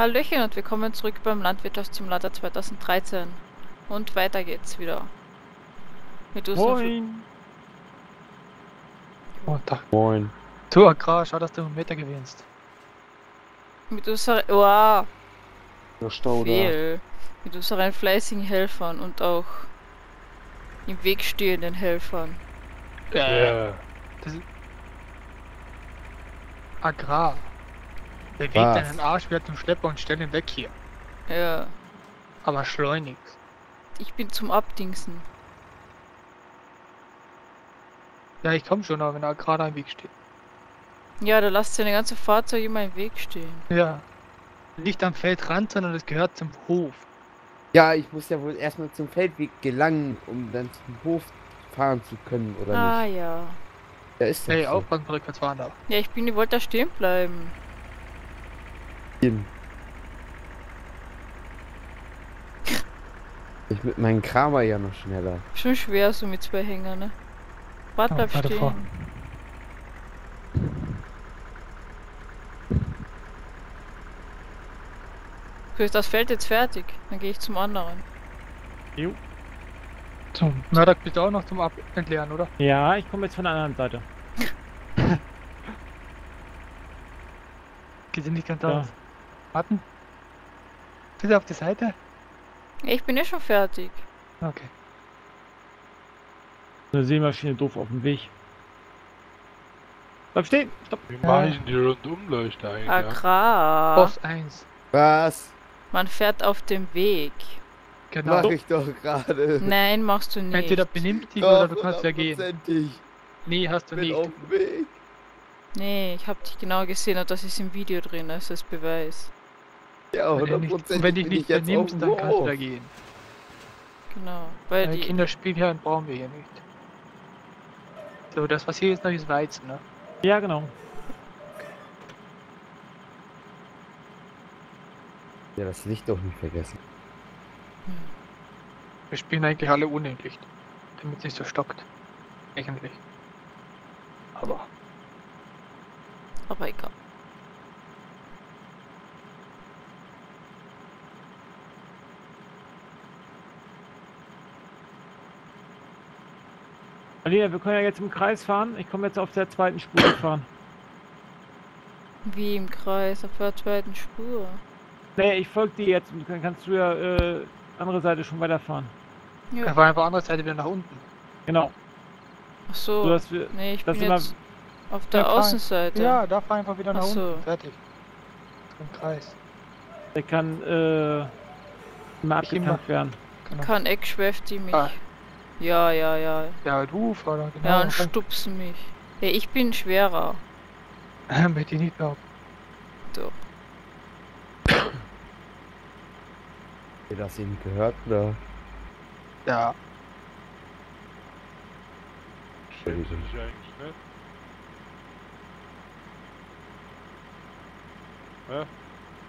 Hallöchen und willkommen zurück beim Landwirtschaftssimulator 2013. Und weiter geht's wieder. Mit unserem Moin. Oh, Tag. Moin. Du, Agrar, schau, dass du einen Meter gewinnst. mit unserer oh, Der Stau da. fehl. Mit unseren fleißigen Helfern und auch im Weg stehenden Helfern. Das ist... Agrar. Beweg Was? deinen Arsch wieder zum Schlepper und stell ihn weg hier. Ja, Aber schleunigst. ich bin zum Abdingsen. Ja, ich komm schon, aber wenn Agrar da im Weg steht. Ja, da lasst seine ganze Fahrzeug immer im Weg stehen. Ja. Nicht am Feldrand, sondern das gehört zum Hof. Ja, ich muss ja wohl erstmal zum Feldweg gelangen, um dann zum Hof fahren zu können, oder ah nicht? ja. Da ist doch Hey, so. aufpassen, rückwärts fahren da. Ja, ich bin, ich wollte da stehen bleiben. Hin. Ich mit meinem Kramer ja noch schneller. Schon schwer so mit zwei Hängern, ne? Wart, Ja, bleib stehen. vor. So ist das Feld jetzt fertig. Dann gehe ich zum anderen. Zum Mörder bist du auch noch zum Ab Entleeren, oder? Ja, ich komme jetzt von der anderen Seite. Geht ja nicht ganz Ja. aus. Warten. Bist du auf die Seite? Ja, ich bin eh schon fertig. Okay. Eine Seemaschine doof auf dem Weg. Bleib stehen! Stopp! Wie Ja. mache ich denn die Rundumleuchte eigentlich? ja? Agrar. Boss 1. Was? Man fährt auf dem Weg. Genau. Mach ich doch gerade. Nein, machst du nicht. Entweder benimmst dich oder du kannst ja gehen. Nee, hast du Ich bin nicht. auf dem Weg. Nee, ich hab dich genau gesehen und das ist im Video drin, das ist Beweis. Ja, Wenn, du nicht, hundertprozentig und wenn dich nicht auf dann kannst du da gehen. Genau. Weil Weil die. Kinderspielherren brauchen wir hier nicht. So, das was hier ist noch ist Weizen, ne? Ja, genau. Ja, das Licht doch nicht vergessen. Wir spielen eigentlich alle ohne Licht. Damit es nicht so stockt. Eigentlich. Aber. Aber egal. Alina, wir können ja jetzt im Kreis fahren. Ich komme jetzt auf der zweiten Spur fahren. Wie im Kreis, auf der zweiten Spur. Nee, ich folge dir jetzt und dann kannst du ja äh, andere Seite schon weiterfahren. Ja. Da war einfach andere Seite wieder nach unten. Genau. Ach so. So, dass wir, nee, ich das bin jetzt auf der Ja, klar. Außenseite. Ja, da fahr einfach wieder nach Ach so. unten. Fertig. Im Kreis. der kann äh, immer. abgetankt werden. Genau. Kann Eck schwäft die mich. Ah. Ja, ja, ja. Ja, du da genau. Ja, und stupsen mich. Ja, ich bin schwerer. Möchte ich nicht. Doch. Habt ihr das eben gehört, oder? Ja. Eigentlich nicht?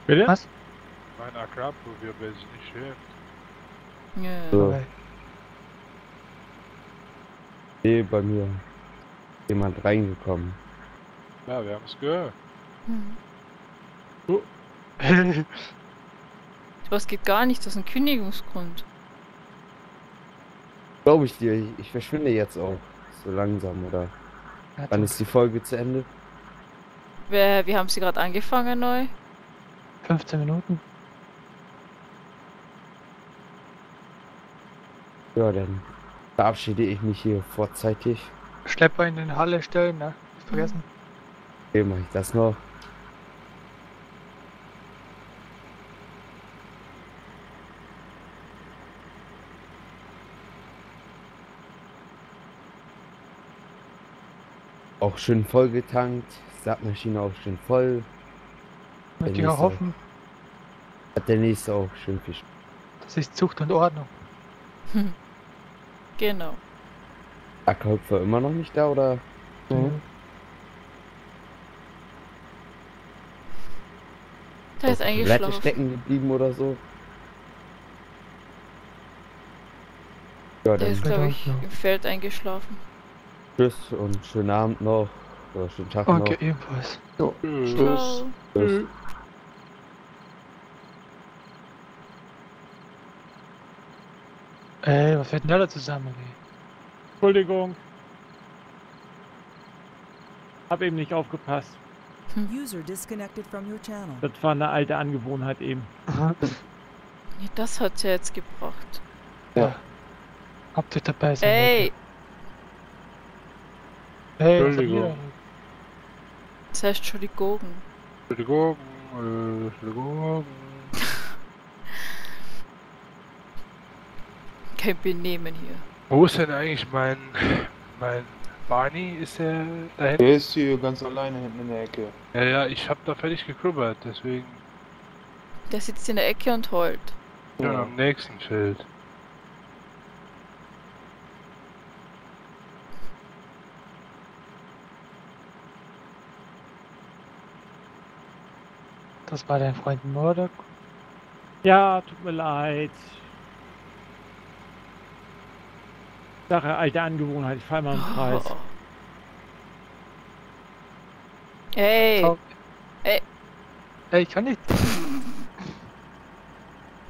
Bitte? Was? Mein Agrarprobier, wer sich nicht schämt. Ja. So. Nee, bei mir. Jemand reingekommen. Ja, wir haben es gehört. Hm. Was geht gar nicht, das ist ein Kündigungsgrund. Glaube ich dir, ich, ich verschwinde jetzt auch. So langsam, oder? Ja, Wann ist die Folge zu Ende? Wer, wir haben sie gerade angefangen neu. 15 Minuten. Ja, dann verabschiede ich mich hier vorzeitig. Schlepper in den Halle stellen, ne? Nicht vergessen. Okay, mache ich das noch. Auch schön voll getankt. Saatmaschine auch schön voll. Möchte ich auch hoffen, Hat der nächste auch schön viel Spaß. das ist Zucht und Ordnung. Genau. Ackerhüpfer immer noch nicht da oder? Mhm. Da ist eingeschlafen. stecken geblieben oder so? Ja, Der dann ist, glaube ich, ja. im Feld eingeschlafen. tschüss und schönen Abend noch. Oder schönen Tag Okay, noch. ebenfalls. Tschüss. Ciao. Tschüss. Ey, was fährt denn da zusammen? Ey? Entschuldigung. Hab eben nicht aufgepasst. User disconnected from your channel. Das war eine alte Angewohnheit eben. Nee, das hat's ja jetzt gebracht. Habt ihr dabei sein? Ey, Hey, Entschuldigung. das heißt Entschuldigung. Entschuldigung, äh, Entschuldigung. Kein Benehmen hier. Wo ist denn eigentlich mein, mein Barney? Ist er da hinten? Der ist hier ganz alleine hinten in der Ecke. Ja, ja, ich hab da fertig gekrubbert, deswegen Der sitzt in der Ecke und heult. schon am nächsten Feld. Das war dein Freund Murdoch. Ja, tut mir leid. Sache, alte Angewohnheit. Ich fall mal im Kreis. Ey. Ey. Ey, ich kann nicht.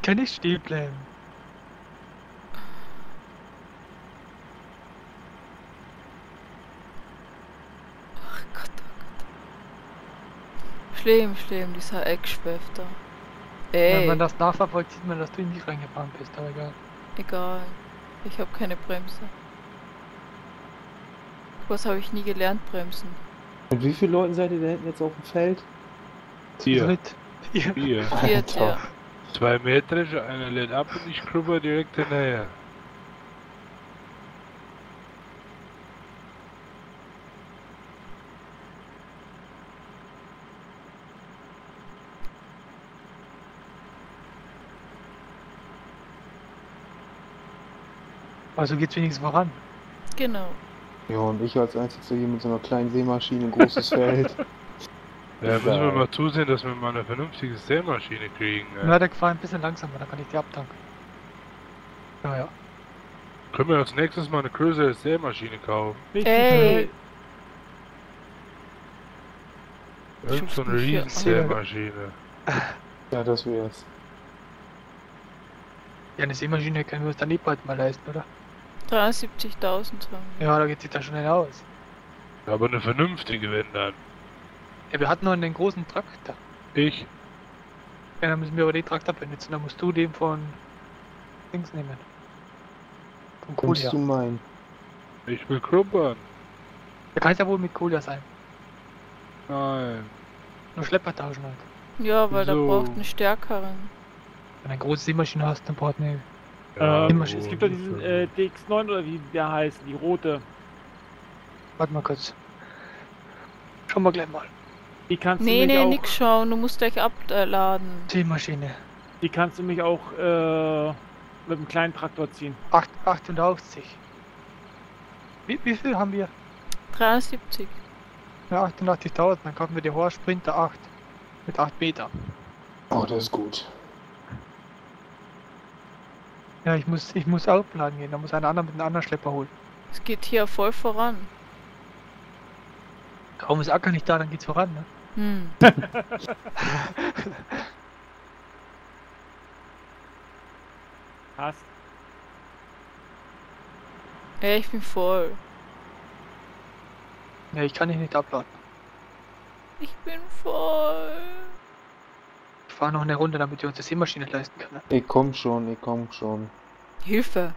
kann nicht stehen bleiben. ach Gott, oh Gott. Schlimm, schlimm, dieser Eckschweif da. Wenn Ey, man das nachverfolgt, sieht man, dass du in dich reingefahren bist, aber egal. egal. Ich habe keine Bremse. Was habe ich nie gelernt, bremsen. Mit wie vielen Leuten seid ihr da hinten jetzt auf dem Feld? Vier. hier. Viert, ja. Zwei metrische, einer lädt ab und ich krubber direkt hinterher. Also geht's wenigstens voran. Genau. Ja, und ich als einziger hier mit so einer kleinen Seemaschine, großes Feld. Ja, müssen wir mal zusehen, dass wir mal eine vernünftige Sämaschine kriegen. ey. Na, der gefahren ein bisschen langsamer, da kann ich die abtanken. Ja, ja. Können wir als nächstes mal eine größere Sämaschine kaufen? Nicht Ey. Irgend so eine Schuften für Riesensämaschine. ja, das wär's. Ja, eine Seemaschine können wir uns dann eh bald mal leisten, oder? 73.000 haben wir. Ja, da geht sich das schnell aus. Aber eine vernünftige, wenn dann. Ja, wir hatten noch einen großen Traktor. Ich? Ja, dann müssen wir aber den Traktor benutzen. Dann musst du den von Dings nehmen. Von Kommst Kolia. du meinen? Ich will krubbern. Der kann ja wohl mit Kolia sein. Nein. Nur Schlepper tauschen halt. Ja, weil So. braucht einen stärkeren. Wenn du eine große Seemaschine hast, dann braucht eine. Ähm, gut. es gibt doch diesen äh, DX9 oder wie der heißt, die rote. Warte mal kurz. Schauen wir gleich mal. Die kannst Nee, du mich nee, auch, nix schauen, du musst gleich abladen. Seemaschine. Die kannst du mich auch äh, mit dem kleinen Traktor ziehen. 8, 88. Wie, wie viel haben wir? 73. Ja, 88.000. Dann kaufen wir die Horse Sprinter 8. Mit 8 Meter. Oh, das ist gut. Ja, ich muss, ich muss aufladen gehen. Da muss einer anderer mit einem anderen Schlepper holen. Es geht hier voll voran. Kaum ist Acker nicht da, dann geht's voran, ne? Hm. Hast. Ja, ich bin voll. Ja, ich kann dich nicht abladen. Ich bin voll. Ich fahre noch eine Runde, damit wir uns die Seemaschine leisten können. Ich komm schon, ich komm schon. Hilfe.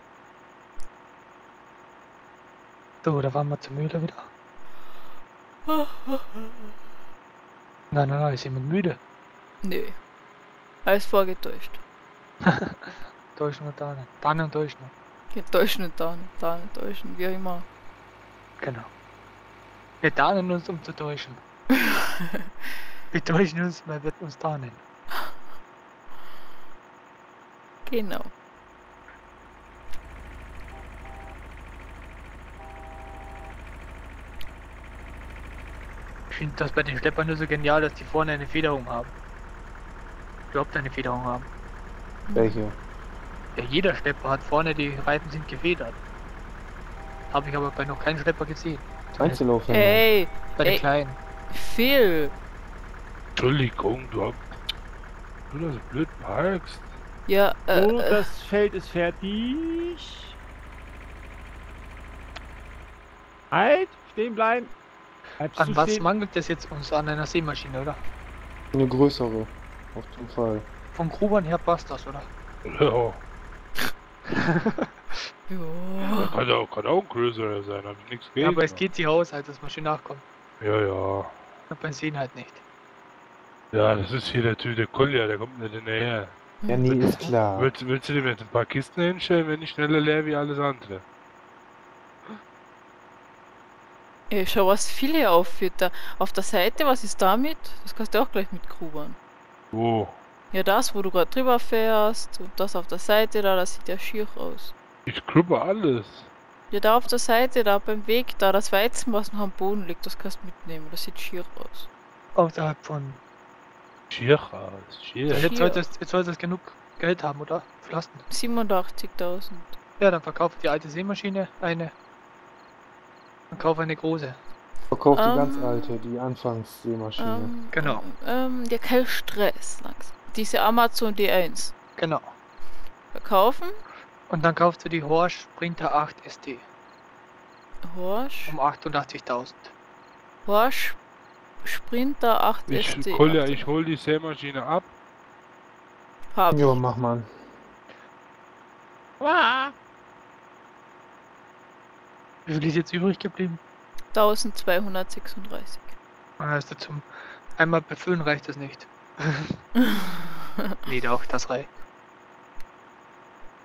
So, da waren wir zur Mühle wieder. Nein, nein, nein, ist jemand müde. Nö. Alles vorgetäuscht. Täuschen und Dahnen. Dahnen und Täuschen. Getäuschen und dann, dann täuschen, wie auch immer. Genau. Wir dahnen uns, um zu täuschen. wir täuschen uns, weil wir uns dahnen. Genau. Ich finde das bei den Schleppern nur so genial, dass die vorne eine Federung haben. Überhaupt eine Federung haben. Welche? Ja, jeder Schlepper hat vorne, die Reifen sind gefedert. Habe ich aber bei noch keinem Schlepper gesehen. Einzellaufhänger. Ey, Bei den Ey. kleinen. Phil. Entschuldigung, du hast. Du das blöd parkst. Ja, äh, So, äh, das Feld ist fertig. Halt, stehen bleiben. Bleibst An was stehen? mangelt es jetzt uns? An einer Seemaschine, oder? Eine größere. Auf jeden Fall. Von Grubern her passt das, oder? Ja, ja. kann auch, kann auch ein größerer sein, hab ich nichts gegen. Ja, aber es geht sich aus, halt, dass man schön nachkommt. Ja, ja. Sehen halt nicht. Ja, das ist hier der Typ, der Kolja, der kommt nicht hinterher. Ja, nee, ist klar. Willst, willst du dem jetzt ein paar Kisten hinstellen, wenn ich schneller leer wie alles andere? Ey, schau, was viele aufführt da. Auf der Seite, was ist damit? Das kannst du auch gleich mitgrubern. Wo? Ja, das, wo du gerade drüber fährst und das auf der Seite da, das sieht ja schier aus. Ich gruppe alles. Ja, da auf der Seite, da beim Weg, da das Weizen, was noch am Boden liegt, das kannst du mitnehmen. Das sieht schier aus. Außerhalb von. Schier aus, schier. Jetzt Hier. sollte, es, jetzt genug Geld haben, oder? Pflasten. 87.000. Ja, dann verkauft die alte Seemaschine eine. Und kauf eine große. Verkauft die Ähm, ganz alte, die Anfangsseemaschine. Ähm, Genau. Ähm, ja, kein Stress langsam. Diese Amazon D1 Genau. verkaufen. Und dann kaufst du die Horsch Sprinter 8 ST Horsch. um 88.000. Horsch Sprinter 8 Ich, ST. Kolja, ich hol die Sämaschine ab. Hab. Ja, mach mal. Ah, Wie viel ist jetzt übrig geblieben? 1236. Ah, Also zum einmal befüllen reicht das nicht. nee, doch, das reicht.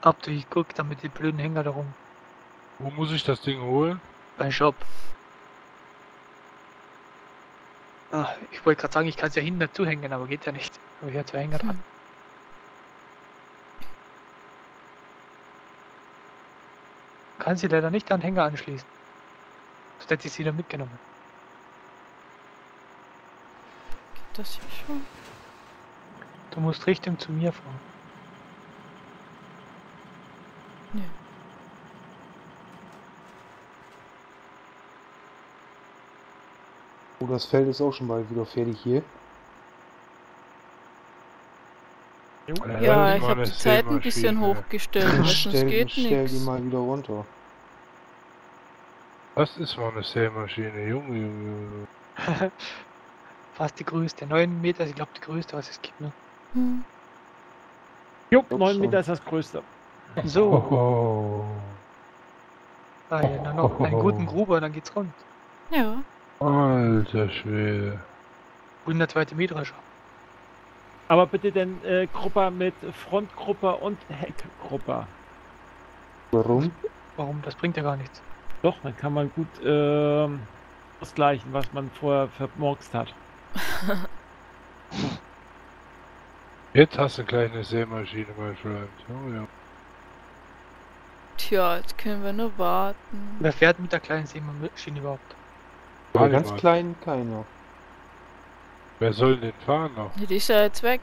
Ab du, ich guck damit die blöden Hänger darum. Wo muss ich das Ding holen? Beim Shop. Ah, ich wollte gerade sagen, ich kann es ja hinten dazu hängen, aber geht ja nicht. Aber hier zwei Hänger dran. Kann sie leider nicht an Hänger anschließen. Sonst hätte ich sie wieder mitgenommen. Das hier schon. Du musst Richtung zu mir fahren. Oh, das Feld ist auch schon bald wieder fertig hier. Ja, ist ich mal habe die Zeit ein bisschen Sämaschine. hochgestellt, sonst stell, geht stell die nichts. mal wieder runter. Das ist mal eine Sämaschine, Junge, Junge, Junge. Fast die größte. 9 Meter ist, ich glaube, die größte, was es gibt. Ne? Hm. Glaub 9 schon. Meter ist das größte. So, Oh, ah, ja, dann noch einen guten Gruber, dann geht's rund. Ja. Alter Schwede. 102 Meter schon. Aber bitte denn äh, Grupper mit Frontgrupper und Heckgrupper. Warum? Warum? Das bringt ja gar nichts. Doch, dann kann man gut ähm, ausgleichen, was man vorher vermurkst hat. Jetzt hast du eine kleine Sämaschine, mein Freund. Oh, ja. Tja, jetzt können wir nur warten. Wer fährt mit der kleinen Seemaschine überhaupt? Warte ganz klein keiner. Wer soll denn fahren noch? Die ist ja jetzt weg.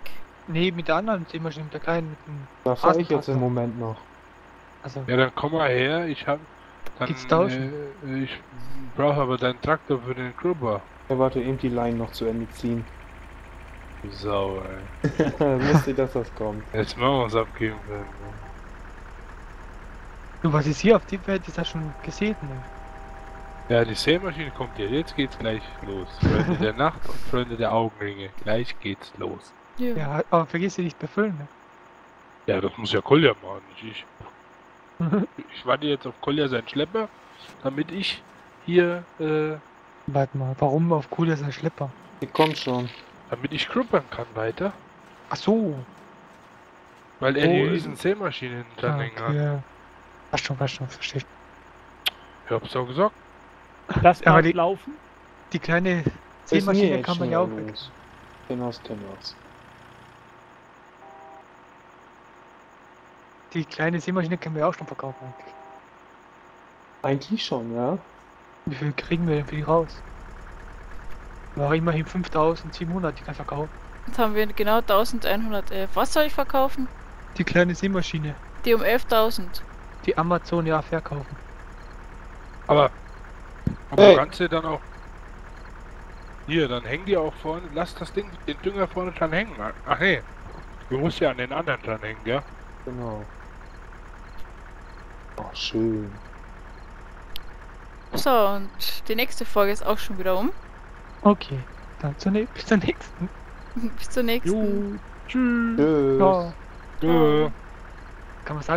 Nee, mit der anderen Seemaschine, mit der kleinen, mit dem, Da fahre ich jetzt im Moment noch. also, Ja, dann komm mal her. Ich hab. Dann, Geht's tauschen? Äh, ich brauche aber deinen Traktor für den Grubber. Ja, warte, eben die Line noch zu Ende ziehen. Sau, ey. Wusste ich, dass das kommt. Jetzt machen wir uns abgeben können. ne? du, was ist hier auf die Welt, ist das schon gesehen. Ne? Ja, die Sämaschine kommt hier. Jetzt geht's gleich los. Freunde der Nacht und Freunde der Augenringe. Gleich geht's los. Ja. Ja, aber vergiss sie nicht befüllen. Ne? Ja, das muss ja Kolja machen, nicht ich. Ich warte jetzt auf Kolja seinen Schlepper, damit ich hier, äh, Warte mal, warum auf cool ist ein Schlepper? Die kommt schon. damit ich gruppern kann weiter. Ach so. Weil er die Oh, riesen Sämaschinen hinter Ah, hängen hat. okay. Ach schon, was schon, verstehe. Ich hab's auch gesagt. Das Ja, die- laufen. Die kleine Seemaschine kann man ja auch weg. Kenners, Kenners. Die kleine Seemaschine können wir ja auch schon verkaufen. eigentlich. Eigentlich schon, ja. Wie viel kriegen wir denn für die raus? War immerhin 5700, die kann verkaufen. Jetzt haben wir genau 1111. Was soll ich verkaufen? Die kleine Seemaschine. Die um 11.000. Die Amazon ja verkaufen. Aber, aber Hey. kannst du dann auch. Hier, dann hängen die auch vorne. Lass das Ding, den Dünger vorne dran hängen. Ach nee. Du musst ja an den anderen dran hängen, gell? Genau. Oh, schön. So, und die nächste Folge ist auch schon wieder um. Okay, dann zur, nä- bis zur nächsten. Bis zur nächsten. Jo, tschüss. Tschüss. Ja, kann man sagen.